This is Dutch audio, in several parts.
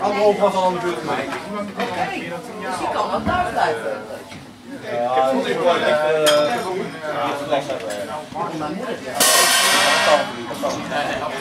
Anderhalf was al aan de kan wat thuis blijven. Ja, dat is wel echt Thank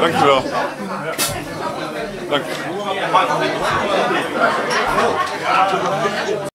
Dankjewel. Dank je.